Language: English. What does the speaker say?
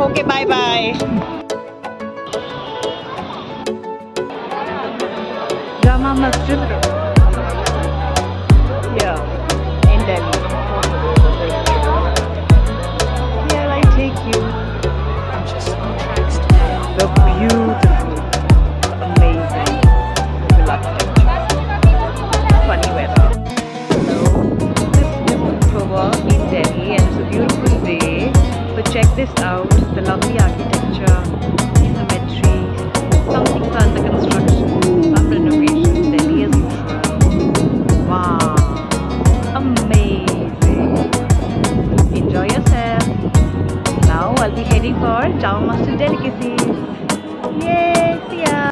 Okay, bye bye. Jama Masjid. Yeah, this out, the lovely architecture, the some something are the construction, some renovations, Delhi as usual. Wow, amazing. Enjoy yourself. Now I'll be heading for Chow Master Delicacies. Yay, see ya.